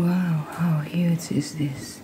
Wow, how huge is this?